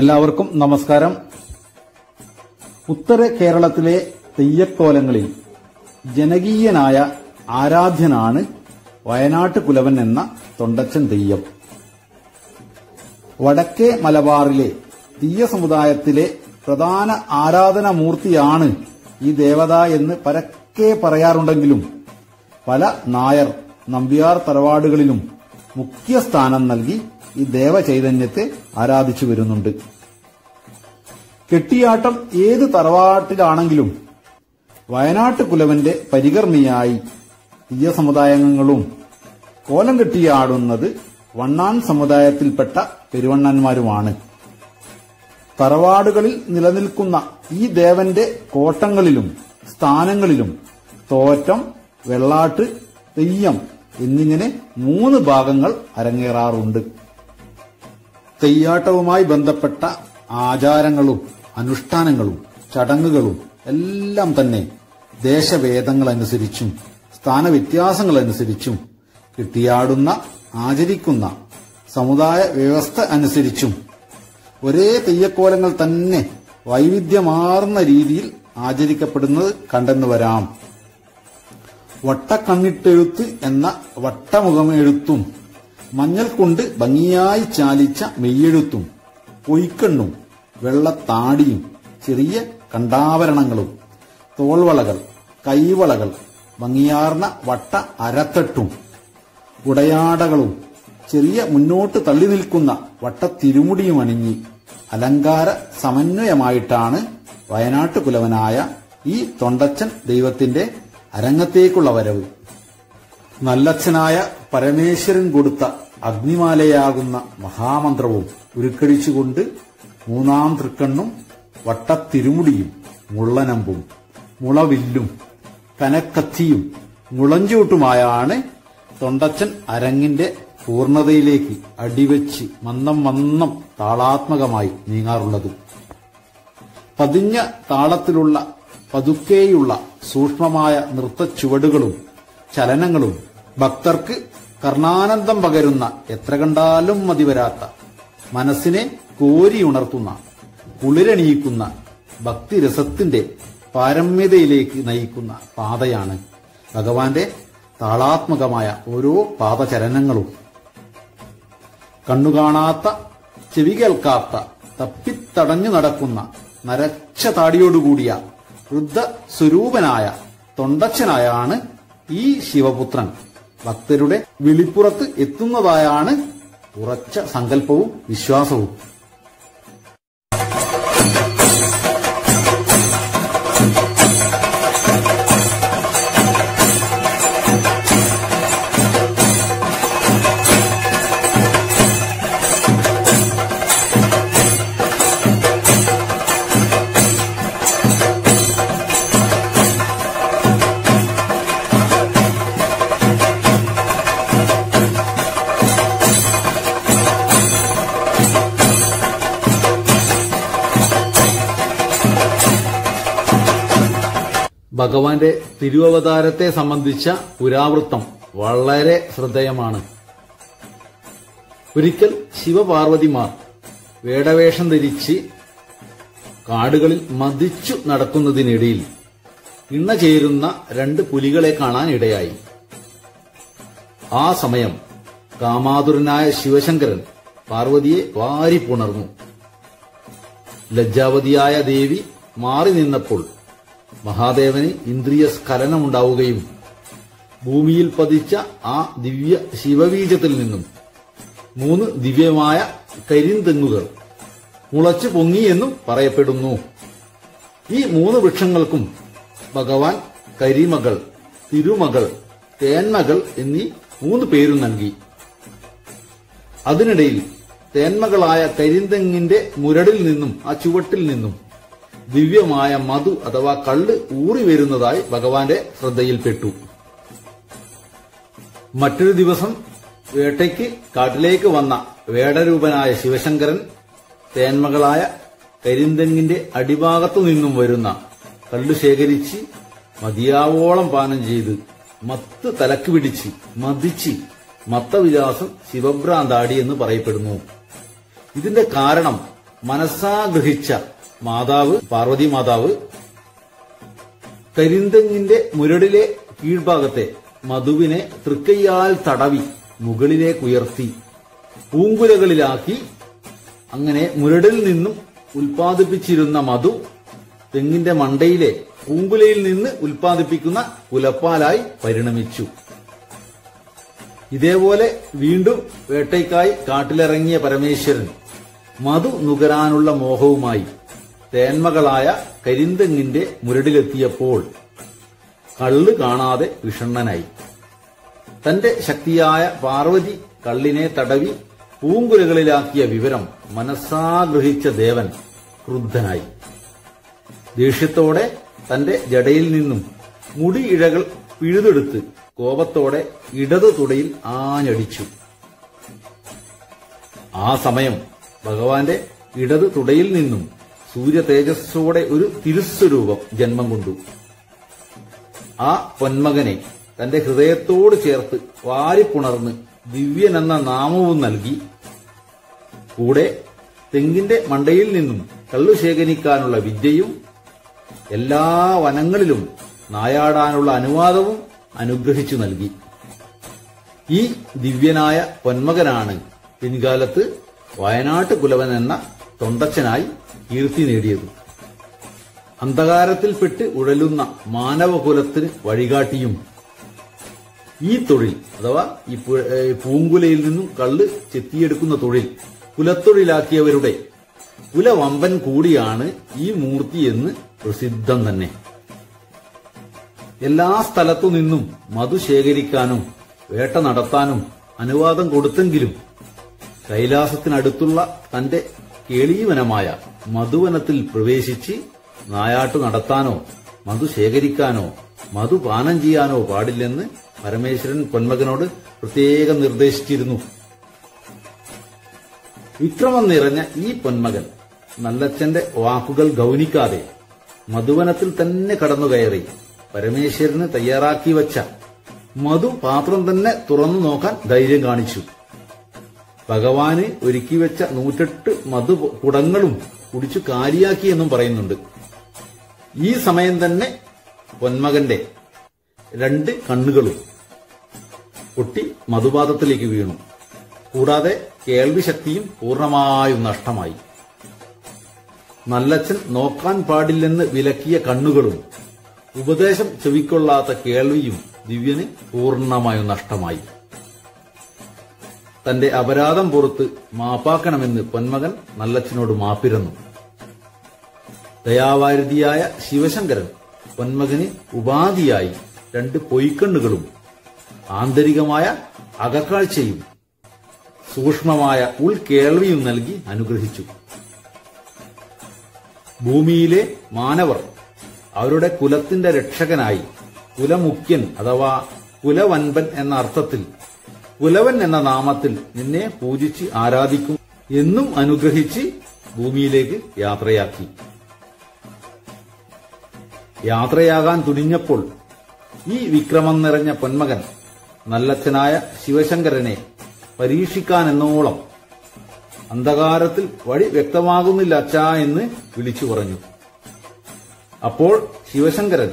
എല്ലാവർക്കും നമസ്കാരം. ഉത്തര കേരളത്തിലെ തെയ്യക്കോലങ്ങളിൽ ജനകീയനായ ആരാധ്യനാണ് വയനാട്ട് കുലവൻ എന്ന തൊണ്ടച്ചൻ തെയ്യം. വടക്കേ മലബാറിലെ തീയ സമുദായത്തിലെ പ്രധാന ആരാധനാമൂർത്തിയാണ് ഈ ദേവത എന്ന് പരക്കെ പറയാറുണ്ടെങ്കിലും പല നായർ നമ്പ്യാർ തറവാടുകളിലും മുഖ്യ സ്ഥാനം നൽകി ഈ ദേവചൈതന്യത്തെ ആരാധിച്ചു വരുന്നുണ്ട്. കെട്ടിയാട്ടം ഏത് തറവാട്ടിലാണെങ്കിലും വയനാട്ട് കുലവന്റെ പരികർമ്മിയായി തീയ സമുദായങ്ങളും കോലം കെട്ടിയാടുന്നത് വണ്ണാൻ സമുദായത്തിൽപ്പെട്ട പെരുവണ്ണന്മാരുമാണ്. തറവാടുകളിൽ നിലനിൽക്കുന്ന ഈ ദേവന്റെ കോട്ടങ്ങളിലും സ്ഥാനങ്ങളിലും തോറ്റം വെള്ളാട്ട് തെയ്യം എന്നിങ്ങനെ മൂന്ന് ഭാഗങ്ങൾ അരങ്ങേറാറുണ്ട്. തെയ്യാട്ടവുമായി ബന്ധപ്പെട്ട ആചാരങ്ങളും അനുഷ്ഠാനങ്ങളും ചടങ്ങുകളും എല്ലാം തന്നെ ദേശഭേദങ്ങളനുസരിച്ചും സ്ഥാനവ്യത്യാസങ്ങളനുസരിച്ചും കിട്ടിയാടുന്ന ആചരിക്കുന്ന സമുദായ വ്യവസ്ഥ അനുസരിച്ചും ഒരേ തെയ്യക്കോലങ്ങൾ തന്നെ വൈവിധ്യമാർന്ന രീതിയിൽ ആചരിക്കപ്പെടുന്നത് കണ്ടെന്നു വരാം. വട്ടക്കണ്ണിട്ടെഴുത്ത് എന്ന വട്ടമുഖമെഴുത്തും മഞ്ഞൾ കൊണ്ട് ഭംഗിയായി ചാലിച്ച മെയ്യെഴുത്തും പൊയ്ക്കണ്ണും വെള്ളത്താടിയും ചെറിയ കണ്ടാവരണങ്ങളും തോൾവളകൾ കൈവളകൾ ഭംഗിയാർന്ന വട്ട അരത്തട്ടും ഉടയാടകളും ചെറിയ മുന്നോട്ട് തള്ളി നിൽക്കുന്ന വട്ടത്തിരുമുടിയും അണിഞ്ഞ് അലങ്കാര സമന്വയമായിട്ടാണ് വയനാട്ടു കുലവനായ ഈ തൊണ്ടച്ചൻ ദൈവത്തിന്റെ അരങ്ങത്തേക്കുള്ള വരവ്. നല്ലച്ഛനായ പരമേശ്വരൻ കൊടുത്ത അഗ്നിമാലയാകുന്ന മഹാമന്ത്രവും ഉരുക്കടിച്ചുകൊണ്ട് മൂന്നാം തൃക്കണ്ണും വട്ടത്തിരുമുടിയും മുള്ളനമ്പും മുളവില്ലും കനക്കത്തിയും മുളഞ്ചൂട്ടുമായാണ് തൊണ്ടച്ചൻ അരങ്ങിന്റെ പൂർണതയിലേക്ക് അടിവെച്ച് മന്ദം മന്ദം താളാത്മകമായി നീങ്ങാറുള്ളത്. പതിഞ്ഞ താളത്തിലുള്ള പതുക്കേയുള്ള സൂക്ഷ്മമായ നൃത്തച്ചുവടുകളും ചലനങ്ങളും ഭക്തർക്ക് കർണാനന്ദം പകരുന്ന എത്ര കണ്ടാലും മതിവരാത്ത മനസ്സിനെ കോരിയുണർത്തുന്ന കുളിരണിയിക്കുന്ന ഭക്തിരസത്തിന്റെ പാരമ്യതയിലേക്ക് നയിക്കുന്ന പാതയാണ് ഭഗവാന്റെ താളാത്മകമായ ഓരോ പാദചലനങ്ങളും. കണ്ണുകാണാത്ത ചെവി കേൾക്കാത്ത തപ്പിത്തടഞ്ഞു നടക്കുന്ന നരച്ച താടിയോടുകൂടിയ വൃദ്ധ സ്വരൂപനായ തൊണ്ടച്ചനായാണ് ഈ ശിവപുത്രൻ. ഭക്തരുടെ വിളിപ്പുറത്ത് എത്തുന്നതായാണ് ഉറച്ച സങ്കല്പവും വിശ്വാസവും. ഭഗവാന്റെ തിരുവവതാരത്തെ സംബന്ധിച്ച പുരാവൃത്തം വളരെ ശ്രദ്ധേയമാണ്. ഒരിക്കൽ ശിവപാർവതിമാർ വേടവേഷം ധരിച്ച് കാടുകളിൽ മതിച്ചു നടക്കുന്നതിനിടയിൽ ഇണ ചേരുന്ന രണ്ട് പുലികളെ കാണാൻ ഇടയായി ആ സമയം കാമാതുരനായ ശിവശങ്കരൻ പാർവതിയെ വാരിപ്പുണർന്നു. ലജ്ജാവതിയായ ദേവി മാറി നിന്നപ്പോൾ മഹാദേവന് ഇന്ദ്രിയ സ്ഖലനം ഉണ്ടാവുകയും ഭൂമിയിൽ പതിച്ച ആ ദിവ്യ ശിവബീജത്തിൽ നിന്നും മൂന്ന് ദിവ്യമായ കരിന്തെങ്ങുകൾ മുളച്ചു പൊങ്ങിയെന്നും പറയപ്പെടുന്നു. ഈ മൂന്ന് വൃക്ഷങ്ങൾക്കും ഭഗവാൻ കരിമകൾ തിരുമകൾ തേന്മകൾ എന്നീ മൂന്ന് പേരും നൽകി. അതിനിടയിൽ തേന്മകളായ കരിന്തെങ്ങിന്റെ മുരടിൽ നിന്നും ആ ചുവട്ടിൽ നിന്നും ദിവ്യമായ മധു അഥവാ കള്ള് ഊറി വരുന്നതായി ഭഗവാന്റെ ശ്രദ്ധയിൽപ്പെട്ടു. മറ്റൊരു ദിവസം വേട്ടയ്ക്ക് കാട്ടിലേക്ക് വന്ന വേടരൂപനായ ശിവശങ്കരൻ തേന്മകളായ കരിന്തെങ്ങിന്റെ അടിഭാഗത്തു നിന്നും വരുന്ന കള്ളു ശേഖരിച്ച് മതിയാവോളം പാനം ചെയ്ത് മത്ത് തലക്ക് പിടിച്ച് മതിച്ച് മത്തവിലാസം ശിവഭ്രാന്താടി എന്ന് പറയപ്പെടുന്നു. ഇതിന്റെ കാരണം മനസ്സാഗ്രഹിച്ച മാതാവ് പാർവതി മാതാവ് കരിന്തെങ്ങിന്റെ മുരടിലെ കീഴ്ഭാഗത്തെ മധുവിനെ തൃക്കയ്യാൽ തടവി മുകളിലേക്കുയർത്തി പൂങ്കുലകളിലാക്കി അങ്ങനെ മുരടിൽ നിന്നും ഉൽപ്പാദിപ്പിച്ചിരുന്ന മധു തെങ്ങിന്റെ മണ്ടയിലെ പൂങ്കുലയിൽ നിന്ന് ഉൽപ്പാദിപ്പിക്കുന്ന കുലപ്പാലായി പരിണമിച്ചു. ഇതേപോലെ വീണ്ടും വേട്ടയ്ക്കായി കാട്ടിലിറങ്ങിയ പരമേശ്വരൻ മധു നുകരാനുള്ള മോഹവുമായി. തേന്മകളായ കരിന്തെങ്ങിന്റെ മുരടിലെത്തിയപ്പോൾ കള്ള് കാണാതെ വിഷണ്ണനായി. തന്റെ ശക്തിയായ പാർവതി കള്ളിനെ തടവി പൂങ്കുലകളിലാക്കിയ വിവരം മനസ്സാഗ്രഹിച്ച ദേവൻ ക്രുദ്ധനായി. ദേഷ്യത്തോടെ തന്റെ ജടയിൽ നിന്നും മുടി ഇഴകൾ പിഴുതെടുത്ത് കോപത്തോടെ ഇടതു തുടയിൽ ആഞ്ഞടിച്ചു. ആ സമയം ഭഗവാന്റെ ഇടതു തുടയിൽ നിന്നും സൂര്യ തേജസ്സോടെ ഒരു തിരുസ്വരൂപം ജന്മം കൊണ്ടു. ആ പൊന്മകനെ തന്റെ ഹൃദയത്തോട് ചേർത്ത് വാരിപ്പുണർന്ന് ദിവ്യൻ എന്ന നാമവും നൽകി കൂടെ തെങ്ങിന്റെ മണ്ടയിൽ നിന്നും കള്ളു ശേഖരിക്കാനുള്ള വിദ്യയും എല്ലാ വനങ്ങളിലും നായാടാനുള്ള അനുവാദവും അനുഗ്രഹിച്ചു നൽകി. ഈ ദിവ്യനായ പൊന്മകനാണ് പിൻകാലത്ത് വയനാട്ട് കുലവൻ എന്ന തൊണ്ടച്ചനായി കീർത്തി നേടിയത്. അന്ധകാരത്തിൽപ്പെട്ട് ഉഴലുന്ന മാനവകുലത്തിന് വഴികാട്ടിയും. ഈ തൊഴിൽ അഥവാ ഈ പൂങ്കുലയിൽ നിന്നും കള്ള് ചെത്തിയെടുക്കുന്ന തൊഴിൽ കുലത്തൊഴിലാക്കിയവരുടെ കുലവമ്പൻ കൂടിയാണ് ഈ മൂർത്തി എന്ന് പ്രസിദ്ധം തന്നെ. എല്ലാ സ്ഥലത്തു നിന്നും മധു ശേഖരിക്കാനും വേട്ട നടത്താനും അനുവാദം കൊടുത്തെങ്കിലും കൈലാസത്തിനടുത്തുള്ള തന്റെ കേളീവനമായ മധുവനത്തിൽ പ്രവേശിച്ച് നായാട്ടു നടത്താനോ മധു ശേഖരിക്കാനോ മധു പാനം ചെയ്യാനോ പാടില്ലെന്ന് പരമേശ്വരൻ പൊന്മകനോട് പ്രത്യേകം നിർദ്ദേശിച്ചിരുന്നു. വിക്രമം നിറഞ്ഞ ഈ പൊന്മകൻ നല്ലച്ഛന്റെ വാക്കുകൾ ഗൗനിക്കാതെ മധുവനത്തിൽ തന്നെ കടന്നുകയറി പരമേശ്വരന് തയ്യാറാക്കി വച്ച മധു പാത്രം തന്നെ തുറന്നു നോക്കാൻ ധൈര്യം കാണിച്ചു. ഭഗവാന് ഒരുക്കി വെച്ച നൂറ്റെട്ട് മധു കുടങ്ങളും കുടിച്ചു കാലിയാക്കി എന്നും പറയുന്നുണ്ട്. ഈ സമയം തന്നെ പൊന്മകന്റെ രണ്ട് കണ്ണുകളും പൊട്ടി മധുപാതത്തിലേക്ക് വീണു. കൂടാതെ കേൾവിശക്തിയും പൂർണമായും നഷ്ടമായി. നല്ലച്ഛൻ നോക്കാൻ പാടില്ലെന്ന് വിലക്കിയ കണ്ണുകളും ഉപദേശം ചെവിക്കൊള്ളാത്ത കേൾവിയും ദിവ്യന് പൂർണമായും നഷ്ടമായി. തന്റെ അപരാധം പുറത്ത് മാപ്പാക്കണമെന്ന് പൊന്മകൻ നല്ലച്ഛനോട് മാപ്പിരുന്നു. ദയാവാരുതിയായ ശിവശങ്കരൻ പൊന്മകന് ഉപാധിയായി രണ്ട് പൊയ്ക്കണ്ണുകളും ആന്തരികമായ അകക്കാഴ്ചയും സൂക്ഷ്മമായ ഉൾകേൾവിയും നൽകി അനുഗ്രഹിച്ചു. ഭൂമിയിലെ മാനവർ അവരുടെ കുലത്തിന്റെ രക്ഷകനായി കുലമുഖ്യൻ അഥവാ കുലവൻപൻ എന്ന അർത്ഥത്തിൽ കുലവൻ എന്ന നാമത്തിൽ നിന്നെ പൂജിച്ച് ആരാധിക്കും എന്നും അനുഗ്രഹിച്ച് ഭൂമിയിലേക്ക് യാത്രയാക്കി. യാത്രയാകാൻ തുനിഞ്ഞപ്പോൾ ഈ വിക്രമം നിറഞ്ഞ പൊന്മകൻ നല്ലച്ഛനായ ശിവശങ്കരനെ പരീക്ഷിക്കാനെന്നോളം അന്ധകാരത്തിൽ വഴി വ്യക്തമാകുന്നില്ല അച്ഛാ എന്ന് വിളിച്ചു പറഞ്ഞു. അപ്പോൾ ശിവശങ്കരൻ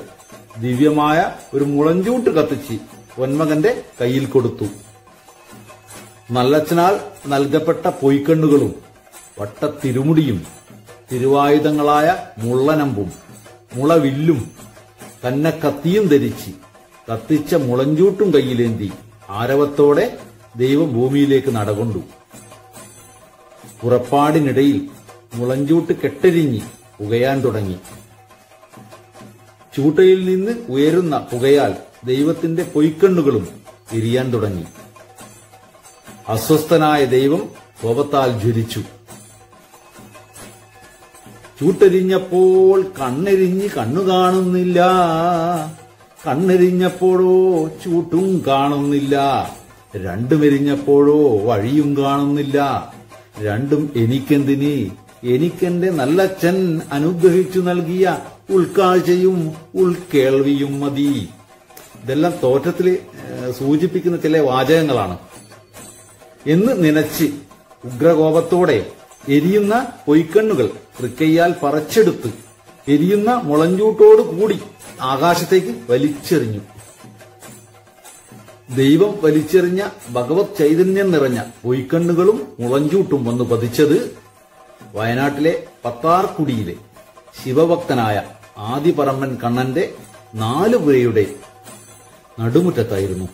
ദിവ്യമായ ഒരു മുളഞ്ചൂട്ട് കത്തിച്ച് പൊന്മകന്റെ കയ്യിൽ കൊടുത്തു. നല്ലച്ഛനാൽ നൽകപ്പെട്ട പൊയ്ക്കണ്ണുകളും വട്ടത്തിരുമുടിയും തിരുവായുധങ്ങളായ മുള്ളനമ്പും മുളവില്ലും തന്നെ കത്തിയും ധരിച്ച് കത്തിച്ച മുളഞ്ചൂട്ടും കയ്യിലേന്തി ആരവത്തോടെ ദൈവം ഭൂമിയിലേക്ക് നടകൊണ്ടു. പുറപ്പാടിനിടയിൽ മുളഞ്ചൂട്ട് കെട്ടരിഞ്ഞ് പുകയാൻ തുടങ്ങി. ചൂട്ടയിൽ നിന്ന് ഉയരുന്ന പുകയാൽ ദൈവത്തിന്റെ പൊയ്ക്കണ്ണുകളും തിരിയാൻ തുടങ്ങി. അസ്വസ്ഥനായ ദൈവം കോപത്താൽ ജ്വലിച്ചു. ചൂട്ടെരിഞ്ഞപ്പോൾ കണ്ണെരിഞ്ഞ് കണ്ണു കാണുന്നില്ല. കണ്ണെരിഞ്ഞപ്പോഴോ ചൂട്ടും കാണുന്നില്ല. രണ്ടുമെരിഞ്ഞപ്പോഴോ വഴിയും കാണുന്നില്ല. രണ്ടും എനിക്കെന്തിന്? എനിക്കെന്റെ നല്ലച്ഛൻ അനുഗ്രഹിച്ചു നൽകിയ ഉൾക്കാഴ്ചയും ഉൾക്കേൾവിയും മതി. ഇതെല്ലാം തോറ്റത്തിൽ സൂചിപ്പിക്കുന്ന ചില വാചകങ്ങളാണ്. എന്ന് നനച്ച് ഉഗ്രകോപത്തോടെ എരിയുന്ന പൊയ്ക്കണ്ണുകൾ തൃക്കയ്യാൽ പറച്ചെടുത്ത് എരിയുന്ന മുളഞ്ചൂട്ടോട് കൂടി ആകാശത്തേക്ക് വലിച്ചെറിഞ്ഞു. ദൈവം വലിച്ചെറിഞ്ഞ ഭഗവത് ചൈതന്യം നിറഞ്ഞ പൊയ്ക്കണ്ണുകളും മുളഞ്ചൂട്ടും വന്ന് പതിച്ചത് വയനാട്ടിലെ പത്താർകുടിയിലെ ശിവഭക്തനായ ആദിപറമ്പൻ കണ്ണന്റെ നാലുപുരയുടെ നടുമുറ്റത്തായിരുന്നു.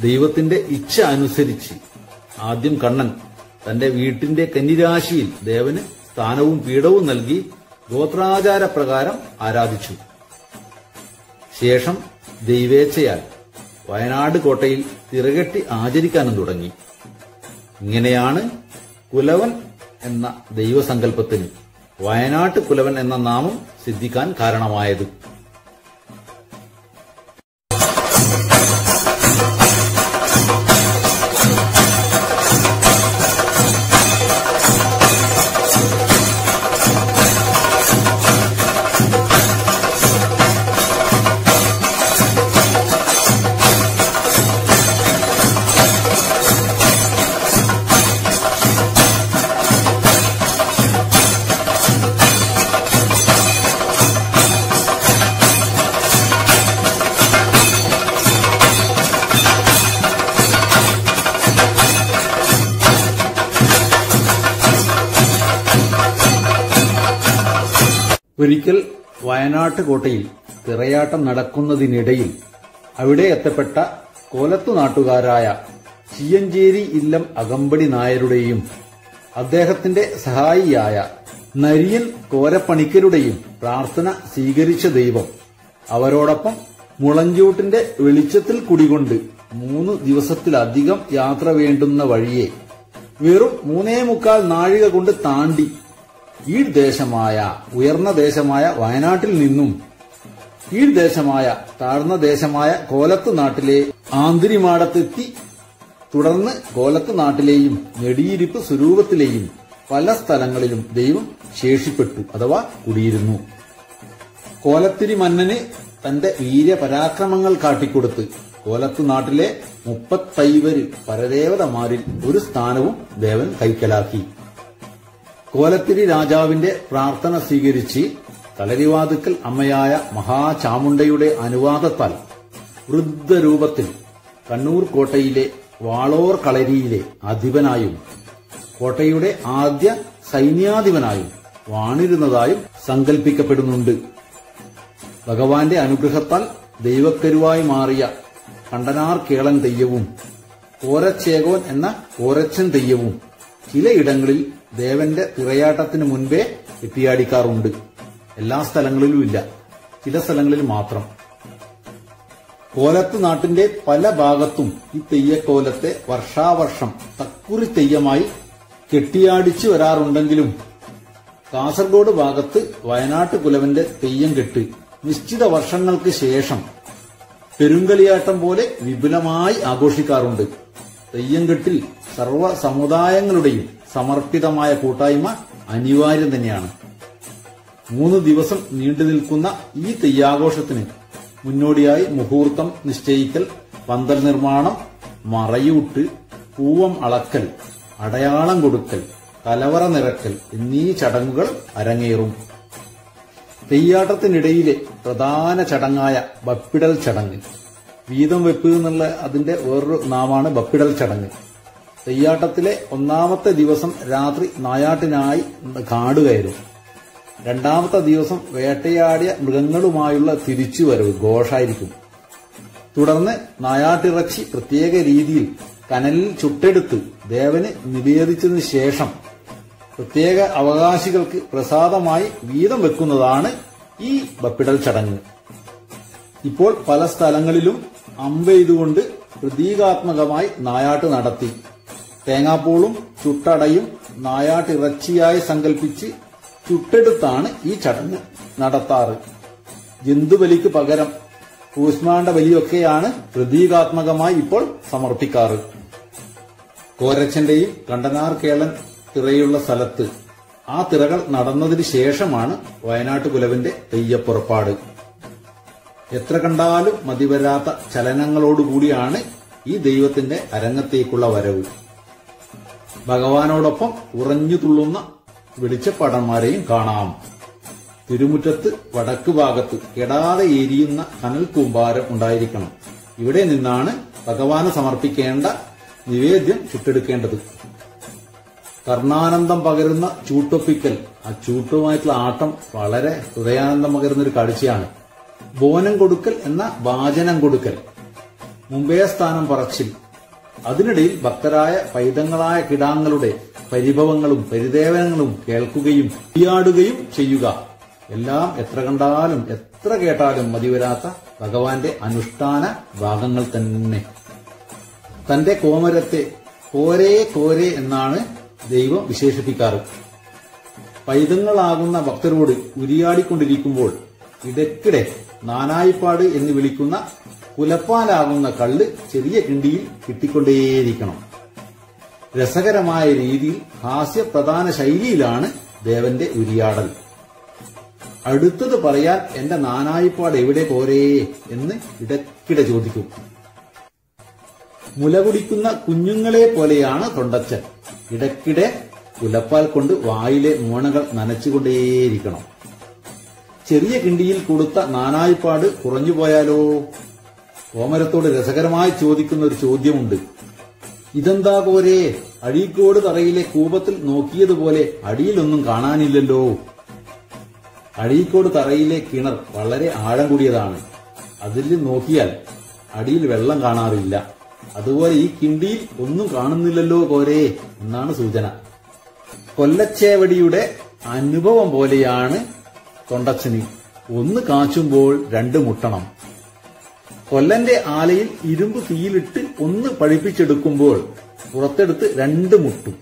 ദൈവത്തിന്റെ ഇച്ഛ അനുസരിച്ച് ആദ്യം കണ്ണൻ തന്റെ വീട്ടിന്റെ കന്നിരാശിയിൽ ദേവന് സ്ഥാനവും പീഠവും നൽകി ഗോത്രാചാരപ്രകാരം ആരാധിച്ചു. ശേഷം ദൈവേച്ഛയാൽ വയനാട് കോട്ടയിൽ തിറകെട്ടി ആചരിക്കാനും തുടങ്ങി. ഇങ്ങനെയാണ് കുലവൻ എന്ന ദൈവസങ്കല്പത്തിന് വയനാട്ട് കുലവൻ എന്ന നാമം സിദ്ധിക്കാൻ കാരണമായത്. ഒരിക്കൽ വയനാട്ട് കോട്ടയിൽ തിറയാട്ടം നടക്കുന്നതിനിടയിൽ അവിടെ എത്തപ്പെട്ട കോലത്തു നാട്ടുകാരായ ചിയഞ്ചേരി ഇല്ലം അകമ്പടി നായരുടെയും അദ്ദേഹത്തിന്റെ സഹായിയായ നരിയൻ കോരപ്പണിക്കരുടെയും പ്രാർത്ഥന സ്വീകരിച്ച ദൈവം അവരോടൊപ്പം മുളഞ്ചൂട്ടിന്റെ വെളിച്ചത്തിൽ കുടികൊണ്ട് മൂന്ന് ദിവസത്തിലധികം യാത്ര വേണ്ടുന്ന വഴിയെ വെറും മൂന്നേ മുക്കാൽ നാഴിക കൊണ്ട് താണ്ടി ഈട് ദേശമായ ഉയർന്ന ദേശമായ വയനാട്ടിൽ നിന്നും കീഴ് ദേശമായ താഴ്ന്ന ദേശമായ കോലത്ത് നാട്ടിലെ ആന്തിരിമാടത്തെത്തി തുടർന്ന് കോലത്ത് നാട്ടിലെയും നെടിയിരിപ്പ് സ്വരൂപത്തിലെയും പല സ്ഥലങ്ങളിലും ദൈവം ശേഷിപ്പെട്ടു അഥവാ കുടിയിരുന്നു. കോലത്തിരി മന്നന് തന്റെ വീര്യപരാക്രമങ്ങൾ കാട്ടിക്കൊടുത്ത് കോലത്ത് നാട്ടിലെ മുപ്പത്തൈവര് പരദേവതമാരിൽ ഒരു സ്ഥാനവും ദേവൻ കൈക്കലാക്കി. കോലത്തിരി രാജാവിന്റെ പ്രാർത്ഥന സ്വീകരിച്ച് തലരിവാതുക്കൽ അമ്മയായ മഹാചാമുണ്ടയുടെ അനുവാദത്താൽ വൃദ്ധരൂപത്തിൽ കണ്ണൂർ കോട്ടയിലെ വാളോർ കളരിയിലെ അധിപനായും കോട്ടയുടെ ആദ്യ സൈന്യാധിപനായും വാണിരുന്നതായും സങ്കല്പിക്കപ്പെടുന്നുണ്ട് ഭഗവാന്റെ അനുഗ്രഹത്താൽ ദൈവക്കരുവായി മാറിയ കണ്ടനാർ കേളൻ തെയ്യവും കോരച്ചേകോൻ എന്ന കോരച്ചൻ തെയ്യവും ചിലയിടങ്ങളിൽ ദേവന്റെ തിറയാട്ടത്തിന് മുൻപേ എത്തിയാടിക്കാറുണ്ട്. എല്ലാ സ്ഥലങ്ങളിലും ഇല്ല. ചില സ്ഥലങ്ങളിൽ മാത്രം. കോലത്ത് നാട്ടിന്റെ പല ഭാഗത്തും ഈ തെയ്യക്കോലത്തെ വർഷാവർഷം തക്കുറി തെയ്യമായി കെട്ടിയാടിച്ചു വരാറുണ്ടെങ്കിലും കാസർഗോഡ് ഭാഗത്ത് വയനാട്ട് കുലവന്റെ തെയ്യം കെട്ട് നിശ്ചിത വർഷങ്ങൾക്ക് ശേഷം പെരുങ്കളിയാട്ടം പോലെ വിപുലമായി ആഘോഷിക്കാറുണ്ട്. തെയ്യംകെട്ടിൽ സർവ സമുദായങ്ങളുടെയും സമർപ്പിതമായ കൂട്ടായ്മ അനിവാര്യം തന്നെയാണ്. മൂന്ന് ദിവസം നീണ്ടു നിൽക്കുന്ന ഈ തെയ്യാഘോഷത്തിന് മുന്നോടിയായി മുഹൂർത്തം നിശ്ചയിക്കൽ പന്തൽ നിർമ്മാണം മറയൂട്ട് പൂവം അളക്കൽ അടയാളം കൊടുക്കൽ കലവറ നിറക്കൽ എന്നീ ചടങ്ങുകൾ അരങ്ങേറും. തെയ്യാട്ടത്തിനിടയിലെ പ്രധാന ചടങ്ങായ ബപ്പിടൽ ചടങ്ങ്. വീതം വെപ്പ് എന്നുള്ള അതിന്റെ വേറൊരു നാമാണ് ബപ്പിടൽ ചടങ്ങ്. തെയ്യാട്ടത്തിലെ ഒന്നാമത്തെ ദിവസം രാത്രി നായാട്ടിനായി കാട് കയറും രണ്ടാമത്തെ ദിവസം വേട്ടയാടിയ മൃഗങ്ങളുമായുള്ള തിരിച്ചുവരവ് ഘോഷായിരിക്കും. തുടർന്ന് നായാട്ടിറച്ചി പ്രത്യേക രീതിയിൽ കനലിൽ ചുട്ടെടുത്ത് ദേവന് നിവേദിച്ചതിന് ശേഷം പ്രത്യേക അവകാശികൾക്ക് പ്രസാദമായി വീതം വെക്കുന്നതാണ് ഈ ബപ്പിടൽ ചടങ്ങ്. ഇപ്പോൾ പല സ്ഥലങ്ങളിലും അമ്പെയ്തുകൊണ്ട് പ്രതീകാത്മകമായി നായാട്ട് നടത്തി. തേങ്ങാപ്പൂളും ചുട്ടടയും നായാട്ട് ഇറച്ചിയായി സങ്കല്പിച്ച് ചുട്ടെടുത്താണ് ഈ ചടങ്ങ് നടത്താറ്. ജന്തുബലിക്ക് പകരം കൂസ്മാണ്ട ബലിയൊക്കെയാണ് പ്രതീകാത്മകമായി ഇപ്പോൾ സമർപ്പിക്കാറ്. കോരച്ചന്റെയും കണ്ടനാർ കേളൻ തിറയുള്ള സ്ഥലത്ത് ആ തിറകൾ നടന്നതിന് ശേഷമാണ് വയനാട്ട് കുലവിന്റെ തെയ്യപ്പുറപ്പാട്. എത്ര കണ്ടാലും മതിവരാത്ത ചലനങ്ങളോടുകൂടിയാണ് ഈ ദൈവത്തിന്റെ അരങ്ങത്തേക്കുള്ള വരവ്. ഭഗവാനോടൊപ്പം ഉറഞ്ഞു തുള്ളുന്ന വെളിച്ചപ്പാടന്മാരെയും കാണാം. തിരുമുറ്റത്ത് വടക്ക് ഭാഗത്ത് കെടാതെ എരിയുന്ന കനൽ കൂമ്പാരം ഉണ്ടായിരിക്കണം. ഇവിടെ നിന്നാണ് ഭഗവാന് സമർപ്പിക്കേണ്ട നിവേദ്യം ചുട്ടെടുക്കേണ്ടത്. കർണാനന്ദം പകരുന്ന ചൂട്ടൊപ്പിക്കൽ ആ ചൂട്ടുമായിട്ടുള്ള ആട്ടം വളരെ ഹൃദയാനന്ദം പകരുന്ന ഒരു കാഴ്ചയാണ്. ബോനം കൊടുക്കൽ എന്ന വാചനം കൊടുക്കൽ. മുമ്പേ സ്ഥാനം പറച്ചിൽ. അതിനിടയിൽ ഭക്തരായ പൈതങ്ങളായ കിടാങ്ങളുടെ പരിഭവങ്ങളും പരിദേവനങ്ങളും കേൾക്കുകയും പിയാടുകയും ചെയ്യുക. എല്ലാം എത്ര കണ്ടാലും എത്ര കേട്ടാലും മതിവരാത്ത ഭഗവാന്റെ അനുഷ്ഠാന ഭാഗങ്ങൾ തന്നെ. തന്റെ കോമരത്തെ കോരേ കോരേ എന്നാണ് ദൈവം വിശേഷിപ്പിക്കാറ്. പൈതങ്ങളാകുന്ന ഭക്തരോട് ഉരിയാടിക്കൊണ്ടിരിക്കുമ്പോൾ ഇടയ്ക്കിടെ നാനായിപ്പാട് എന്ന് വിളിക്കുന്ന കുലപ്പാലാകുന്ന കള്ള് ചെറിയ കിണ്ടിയിൽ കിട്ടിക്കൊണ്ടേയിരിക്കണം. രസകരമായ രീതിയിൽ ഹാസ്യപ്രധാന ശൈലിയിലാണ് ദേവന്റെ ഉരിയാടൽ. അടുത്തത് പറയാൻ എന്റെ നാനായിപ്പാട് എവിടെ പോരേ എന്ന് ഇടയ്ക്കിടെ ചോദിക്കും. മുലകുടിക്കുന്ന കുഞ്ഞുങ്ങളെ പോലെയാണ് തൊണ്ടച്ചൻ. ഇടക്കിടെ കുലപ്പാൽ കൊണ്ട് വായിലെ മോണകൾ നനച്ചുകൊണ്ടേയിരിക്കണം. ചെറിയ കിണ്ടിയിൽ കൊടുത്ത നാനായിപ്പാട് കുറഞ്ഞുപോയാലോ കോമരത്തോട് രസകരമായി ചോദിക്കുന്ന ഒരു ചോദ്യമുണ്ട്. ഇതെന്താ പോരെ? അഴീക്കോട് തറയിലെ കൂപത്തിൽ നോക്കിയതുപോലെ അടിയിലൊന്നും കാണാനില്ലല്ലോ. അഴീക്കോട് തറയിലെ കിണർ വളരെ ആഴം കൂടിയതാണ്. അതിൽ നോക്കിയാൽ അടിയിൽ വെള്ളം കാണാറില്ല. അതുപോലെ ഈ കിണ്ടിയിൽ ഒന്നും കാണുന്നില്ലല്ലോ പോരെ എന്നാണ് സൂചന. കൊല്ലച്ചേവടിയുടെ അനുഭവം പോലെയാണ് തൊണ്ടച്ചനി ഒന്ന് കാച്ചുമ്പോൾ രണ്ട് മുട്ടണം. കൊല്ലന്റെ ആലയിൽ ഇരുമ്പ് തീയിലിട്ട് ഒന്ന് പഴിപ്പിച്ചെടുക്കുമ്പോൾ പുറത്തെടുത്ത് രണ്ട് മുട്ടും.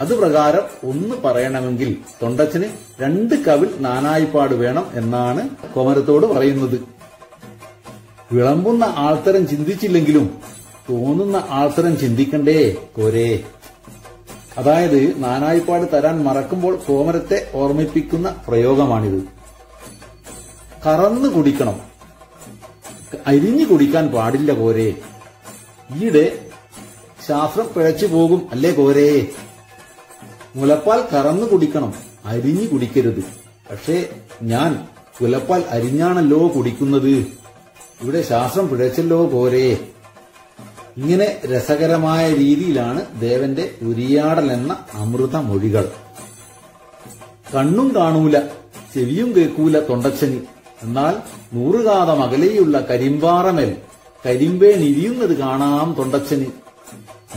അതുപ്രകാരം ഒന്ന് പറയണമെങ്കിൽ തൊണ്ടച്ചന് രണ്ട് കവിൽ നാനായിപ്പാട് വേണം എന്നാണ് കോമരത്തോട് പറയുന്നത്. വിളമ്പുന്ന ആൾത്തരം ചിന്തിച്ചില്ലെങ്കിലും തോന്നുന്ന ആൾത്തരം ചിന്തിക്കണ്ടേ കോരേ അതായത് നാനായിപ്പാട് തരാൻ മറക്കുമ്പോൾ കോമരത്തെ ഓർമ്മിപ്പിക്കുന്ന പ്രയോഗമാണിത്. കറന്നു കുടിക്കണം. അരിഞ്ഞു കുടിക്കാൻ പാടില്ല കോരേ ഈയിടെ ശാസ്ത്രം പിഴച്ചു പോകും അല്ലേ കോരേ മുലപ്പാൽ കറന്നു കുടിക്കണം. അരിഞ്ഞു കുടിക്കരുത്. പക്ഷേ ഞാൻ മുലപ്പാൽ അരിഞ്ഞാണല്ലോ കുടിക്കുന്നത്. ഇവിടെ ശാസ്ത്രം പിഴച്ചല്ലോ കോരേ ഇങ്ങനെ രസകരമായ രീതിയിലാണ് ദേവന്റെ ഉരിയാടൽ എന്ന അമൃത മൊഴികൾ കണ്ണും കാണൂല ചെവിയും കേൾക്കൂല തൊണ്ടച്ചനി എന്നാൽ നൂറുകാതം അകലെയുള്ള കരിമ്പാറമേൽ കരിമ്പേൻ ഇരിയുന്നത് കാണാം തൊണ്ടച്ചനി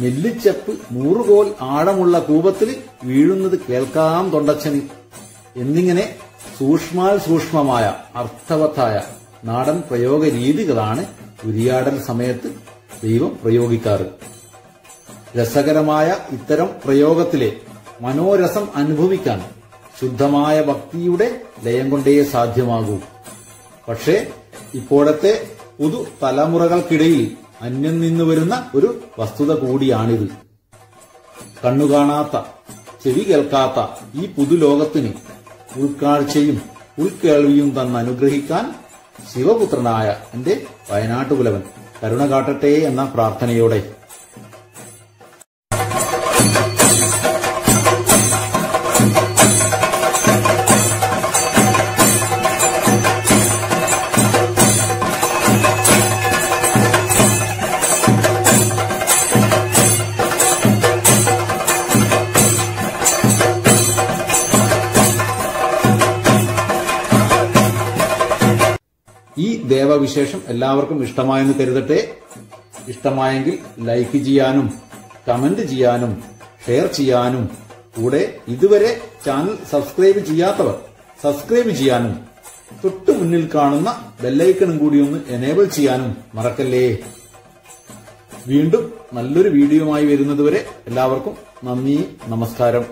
നെല്ലിച്ചപ്പ് നൂറുകോൽ ആഴമുള്ള കൂപത്തിൽ വീഴുന്നത് കേൾക്കാം തൊണ്ടച്ചനി എന്നിങ്ങനെ സൂക്ഷ്മാൽ സൂക്ഷ്മമായ അർത്ഥവത്തായ നാടൻ പ്രയോഗ രീതികളാണ് ഉരിയാടൽ സമയത്ത് ദൈവം പ്രയോഗിക്കാറ്. രസകരമായ ഇത്തരം പ്രയോഗത്തിലെ മനോരസം അനുഭവിക്കാൻ ശുദ്ധമായ ഭക്തിയുടെ ലയം കൊണ്ടേ സാധ്യമാകൂ. പക്ഷേ ഇപ്പോഴത്തെ പുതു തലമുറകൾക്കിടയിൽ അന്യം നിന്നു വരുന്ന ഒരു വസ്തുത കൂടിയാണിത്. കണ്ണുകാണാത്ത ചെവി കേൾക്കാത്ത ഈ പുതുലോകത്തിന് ഉൾക്കാഴ്ചയും ഉൾക്കേൾവിയും തന്നനുഗ്രഹിക്കാൻ ശിവപുത്രനായ എന്റെ വയനാട്ടുകുലവൻ കരുണ കാട്ടട്ടെ എന്ന പ്രാർത്ഥനയോടെ ഈ ദേവവിശേഷം എല്ലാവർക്കും ഇഷ്ടമായെന്ന് കരുതട്ടെ. ഇഷ്ടമായെങ്കിൽ ലൈക്ക് ചെയ്യാനും കമന്റ് ചെയ്യാനും ഷെയർ ചെയ്യാനും. കൂടെ ഇതുവരെ ചാനൽ സബ്സ്ക്രൈബ് ചെയ്യാത്തവർ സബ്സ്ക്രൈബ് ചെയ്യാനും തൊട്ടു മുന്നിൽ കാണുന്ന ബെല്ലൈക്കണും കൂടി ഒന്ന് എനേബിൾ ചെയ്യാനും മറക്കല്ലേ. വീണ്ടും നല്ലൊരു വീഡിയോയുമായി വരുന്നതുവരെ എല്ലാവർക്കും നന്ദി നമസ്കാരം.